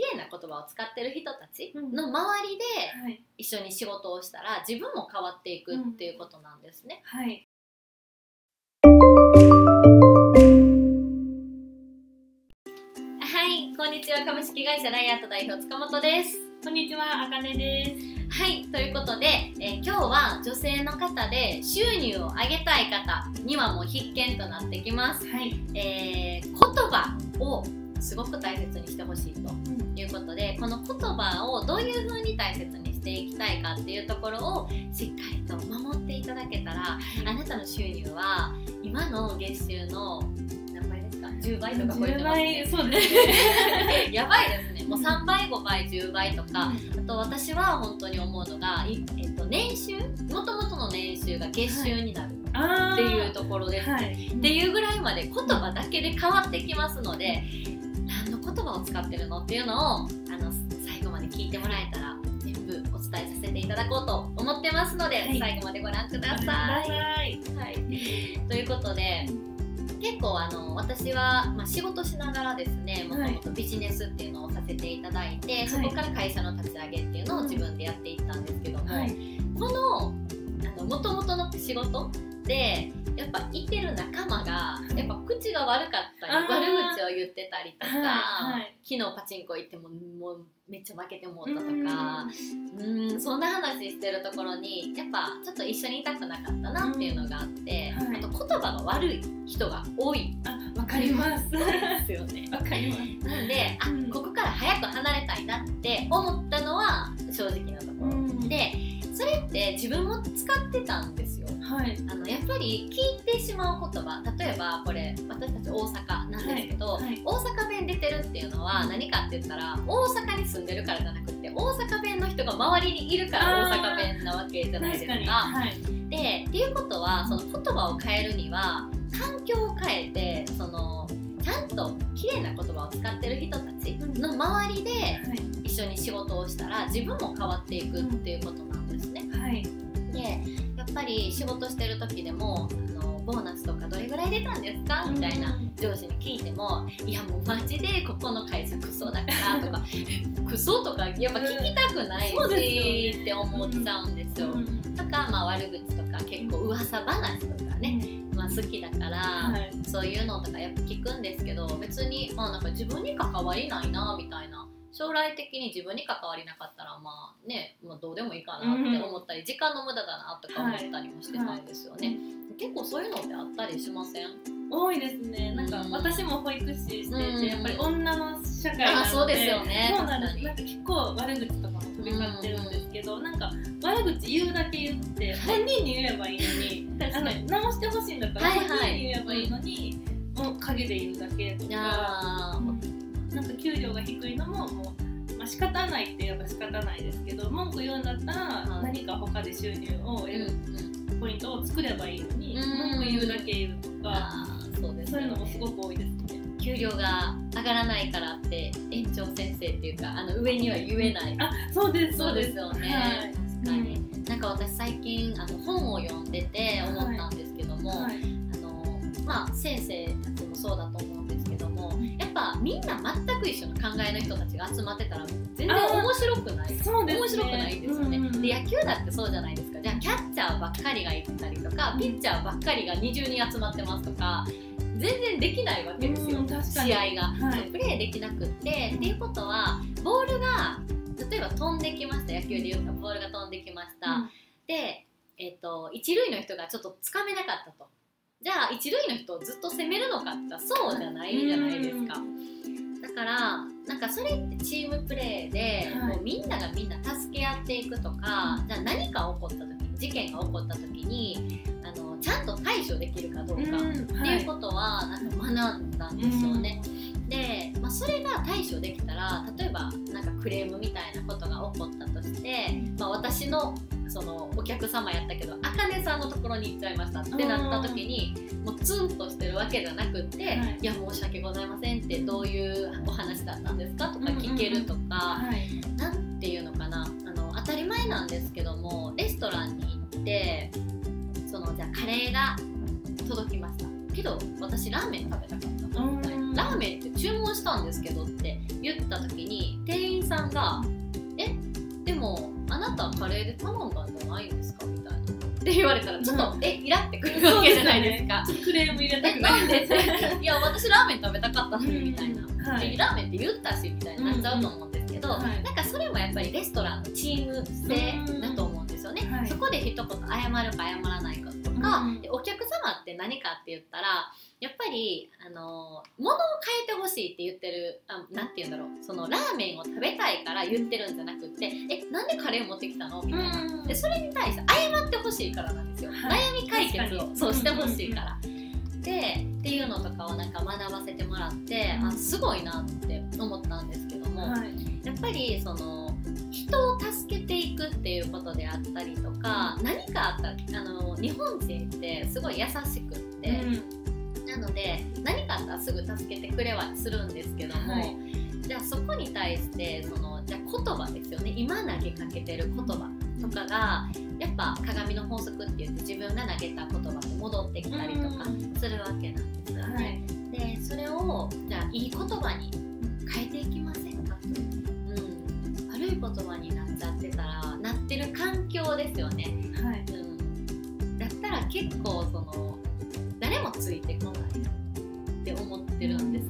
綺麗な言葉を使ってる人たちの周りではい。一緒に仕事をしたら自分も変わっていくっていうことなんですね。はい。はい、こんにちは。株式会社ライアート代表塚本です。こんにちは。あかねです。はい、ということで、えー今日は女性の方で収入を上げたい方にはもう必見となってきます。はい、えー言葉をすごく大切にしてほしいということでこの言葉をどういう風に大切にしていきたいかっていうところをしっかりと守っていただけたらあなたの収入は今の月収の何倍ですか10倍とか超えて10ますね。倍そうですね。やばいですね。もう3倍5倍10倍とか、あと私は本当に思うのが、いえっと、年収？もともとの年収が月収になるあっていうところですね、はい。っていうぐらいまで言葉だけで変わってきますので言葉を使ってるのっていうのをあの最後まで聞いてもらえたら全部お伝えさせていただこうと思ってますので、はい。最後までご覧ください。はい。はい、ということで結構あの私は、まあ、仕事しながらですねもともとビジネスっていうのをさせていただいて、い。そこから会社の立ち上げっていうのを自分でやっていったんですけども、はい。このもともとの仕事でやっぱいてる仲間がやっぱ口が悪かったり悪口を言ってたりとか、はいはい。昨日パチンコ行ってももうめっちゃ負けてもうたとかうんそんな話してるところにやっぱちょっと一緒にいたくなかったなっていうのがあって、うんはい。あと言葉が悪い人が多い。あわかります。ですよね。わかります。なんであうん。ここから早く離れたいなって思ったのは正直なところ、でそれって自分も使ってたんですよ。はい。あのやっぱり聞いてしまう言葉例えばこれ私たち大阪なんですけど、はい。はい。大阪弁出てるっていうのは何かって言ったら大阪に住んでるからじゃなくて大阪弁の人が周りにいるから大阪弁なわけじゃないですか。確かに。はい。でっていうことはその言葉を変えるには環境を変えてそのちゃんと綺麗な言葉を使ってる人たちの周りではい。一緒に仕事をしたら自分も変わっていくっていうことなんですね。はい。でやっぱり仕事してる時でもあのボーナスとかどれぐらい出たんですか？みたいな上司に聞いても「いやもうマジでここの会社クソだから」とか「クソ」とかやっぱ聞きたくないし、そうですよね。って思っちゃうんですよ。うん。とか、まあ、悪口とか結構噂話とかね、まあ、好きだから、はい。そういうのとかやっぱ聞くんですけど別に、まあ、なんか自分に関わりないなみたいな将来的に自分に関わりなかったらまあね、まあ、どうでもいいかなって思ったり、時間の無駄だなとか思ったりもしてたんですよね、結構そういうのってあったりしません？多いですね。なんかうん私も保育士してうん。てやっぱり女の社会なのそうですよね。そうなんです。なんか結構悪口とかも飛び交ってるんですけどなんか悪口言うだけ言って本人に言えばいいのにあ直してほしいんだったらはいはい。本人に言えばいいのにもう陰で言うだけとかなんか給料が低いのももう、まあ、仕方ないって言えば仕方ないですけど文句言うんだったらはい。何か他で収入を得うんるポイントを作ればいいのにうん。文句言うだけ言うとかそうですそういうのもすごく多いですね。給料が上がらないからって園長先生っていうかあの上には言えない。あそうですそうです。よね、はい確かに、なんか私最近あの本を読んでて思ったんですけども、はい。あのまあ先生たちもそうだと思みんな全く一緒の考えの人たちが集まってたら全然面白くない。ね。面白くないですよね、うんうん。で野球だってそうじゃないですか。じゃあキャッチャーばっかりがいたりとかピッチャーばっかりが20人集まってますとか全然できないわけですよ、うん確かに。試合が、はい。プレーできなくって。っていうことはボールが例えば飛んできました。野球でいうとボールが飛んできました、で、えっと一塁の人がちょっとつかめなかったとじゃあ一塁の人をずっと攻めるのかってそうじゃないじゃないですか、だからなんかそれってチームプレーで、はい。もうみんながみんな助け合っていくとか、じゃあ何か起こった時に事件が起こった時にあのちゃんと対処できるかどうか、うんってはいいうことはなんか学んだんですよね。で、まあ、それが対処できたら例えばなんかクレームみたいなことが起こったとして、まあ、私のそのお客様やったけどあかねさんのところに行っちゃいましたってなった時にもうツンとしてるわけじゃなくって「はい。い、や申し訳ございません」ってどういうお話だったんですかとか聞けるとか、はい。なんていうのかなあの当たり前なんですけどもレストランに行ってそのじゃあカレーが届きました。けど私ラーメン食べたかったみたいなうん。ラーメンって注文したんですけどって言った時に店員さんが「え？でもあなたカレーで頼んだんじゃないんですか?」みたいな。って言われたらちょっと、えイラってくるわけじゃないですか。ちょっとクレーム入れたえくなないんでいや私ラーメン食べたかったのにみたいな、はい。でラーメンって言ったしみたいになっちゃうと思うんですけど、はい。なんかそれもやっぱりレストランのチーム性だと思うんですよね、はい。そこで一言謝るか謝らないかとか、お客様って何かって言ったらやっぱりあの物を変えてほしいって言ってるあなんて言うんだろうそのラーメンを食べたいから言ってるんじゃなくってえなんでカレー持ってきたの？みたいな、うん。でそれに対して謝ってほしいからなんですよ、はい。悩み解決をそうしてほしいから、でっていうのとかをなんか学ばせてもらって、あすごいなって思ったんですけども、はい。やっぱりその人を助けていくっていうことであったりとか何かあったらあの日本人ってすごい優しくって、なので何かあったらすぐ助けてくれはするんですけども、はい。じゃあそこに対してそのじゃあ言葉ですよね。今投げかけてる言葉とかがやっぱ鏡の法則って言って自分が投げた言葉が戻ってきたりとかするわけなんですよはね。い。でそれをじゃあいい言葉に変えていきませんかと、うん、悪い言葉になっちゃってたらなってる環境ですよね、はい。うん、だったら結構そのついてこないって思ってるんです。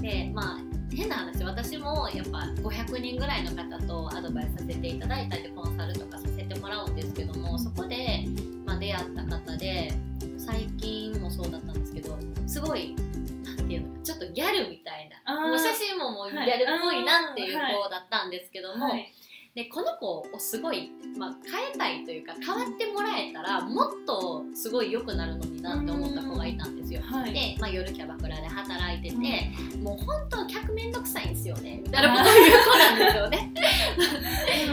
でまあ変な話私もやっぱ500人ぐらいの方とアドバイスさせていただいたりコンサルとかさせてもらうんですけどもそこで、まあ、出会った方で最近もそうだったんですけどすごいなんていうのかちょっとギャルみたいなもう写真ももうギャルっぽいなっていう子だったんですけども、はいでこの子をすごい、まあ、変えたいというか変わってもらえたらもっとすごい良くなるのになって思った子がいたんですよ。はい。で、まあ、夜キャバクラで働いてて、もう本当客めんどくさいんですよね。みたいなことを言う子なんですよね。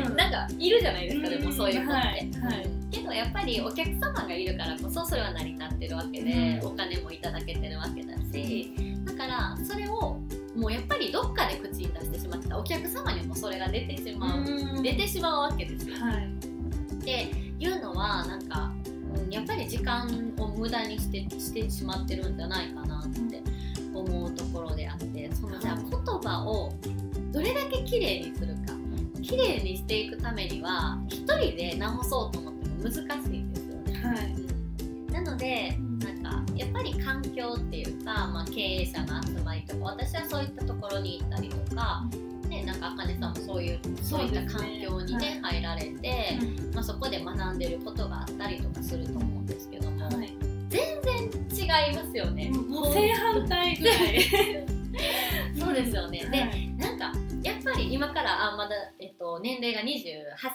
うん。なんかいるじゃないですか、でもそういう子って。はい。はい。けどやっぱりお客様がいるからこそそれは成り立ってるわけで、うん。お金もいただけてるわけだしだからそれをもうやっぱりどっかで口に出してしまってたお客様にもそれが出てしまう、うん出てしまうわけですよ。はいっていうのはなんか、うんやっぱり時間を無駄にしてしてしまってるんじゃないかなって思うところであってそのじゃあ言葉をどれだけ綺麗にするか綺麗にしていくためには一人で直そうと思っても難しいんですよね。はいうんなのでぱり環境っていうか、まあ、経営者の集まりとか私はそういったところに行ったりとか、ね、なんかあかねさんもそういうそういった環境にね入られて、まあ、そこで学んでることがあったりとかすると思うんですけども、はい。全然違いますよね。もう正反対ぐらい。そうですよね。で、はい。なんかやっぱり今からあまだ、えっと、年齢が28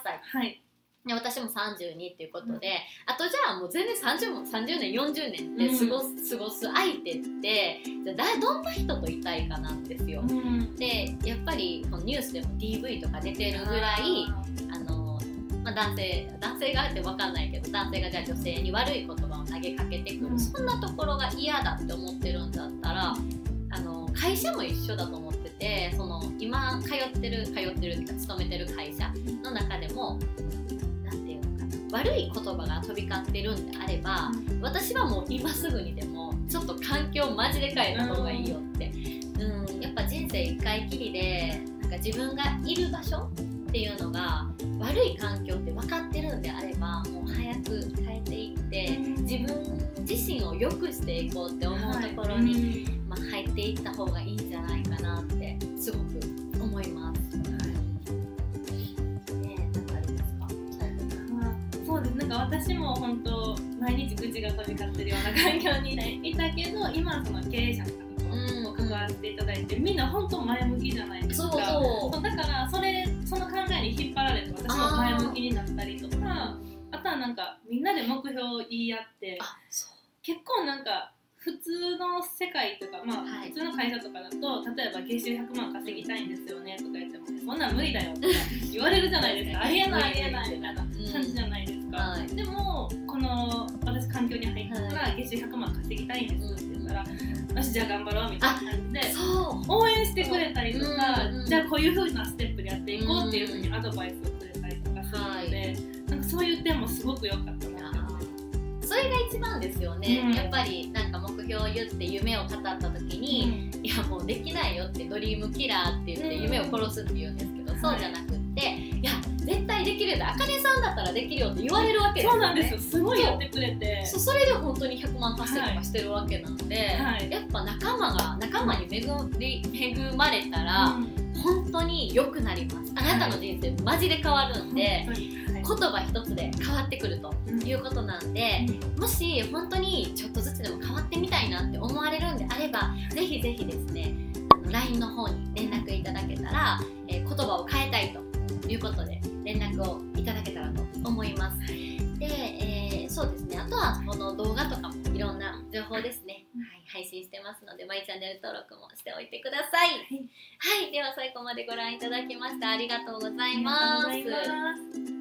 歳。はいで私も32っていうことで、あとじゃあもう全然 30, も30年40年って過ごす,、過ごす相手ってじゃあだどんな人といたいかなんですよ。うん。でやっぱりこのニュースでも DV とか出てるぐらいあの、まあ、男性男性があって分かんないけど男性がじゃあ女性に悪い言葉を投げかけてくる、うん。そんなところが嫌だって思ってるんだったらあの会社も一緒だと思っててその今通ってる通ってるっていうか勤めてる会社の中でも悪い言葉が飛び交ってるんであれば、私はもう今すぐにでもちょっと環境マジで変えた方がいいよって、うん、やっぱ人生一回きりでなんか自分がいる場所っていうのが悪い環境って分かってるんであればもう早く変えていって自分自身を良くしていこうって思うところに、まあ、入っていった方がいいん。じゃないかなってすごくか私も本当毎日口が飛び交ってるような環境にいたけど今その経営者の方と関わっていただいてみんな本当前向きじゃないですかそうだからそれその考えに引っ張られて私も前向きになったりとかあとはなんかみんなで目標を言い合ってあそう結構なんか普通の世界とか、まあはい。普通の会社とかだと例えば月収100万稼ぎたいんですよねとか言ってもそんなん無理だよとか言われるじゃないですか。ありえないありえないみたいな感じじゃないですか、はい。でもこの私環境に入ったから、は月収100万稼ぎたいんですって言ったら、よしじゃあ頑張ろうみたいな感じで応援してくれたりとか、うんうんじゃあこういう風なステップでやっていこうっていう風にアドバイスをくれたりとかするので、なんかそういう点もすごく良かったなって。それが一番ですよね、うん。やっぱりなんか目標を言って夢を語った時に、いやもうできないよってドリームキラーって言ってうん。夢を殺すって言うんですけど、はい。そうじゃなくって絶対できるよあかねさんだったらできるよって言われるわけですよね。そうなんですよ。すごい言ってくれて。そう。それで本当に100万達成とかしてるわけなので、はい。やっぱ仲間が仲間に恵り恵まれたら、うん。本当に良くなります。あなたの人生マジで変わるんで、はい。言葉一つで変わってくるということなんで、もし本当にちょっとずつでも変わってみたいなって思われるんであればぜひぜひですねあの LINE の方に連絡いただけたら、えー言葉を変えたいということで連絡をいただけたらと思います。で、えーそうですねあとはこの動画とかもいろんな情報ですね、はい、配信してますのでマイチャンネル登録もしておいてください。いはい、では最後までご覧いただきましてありが。とうございます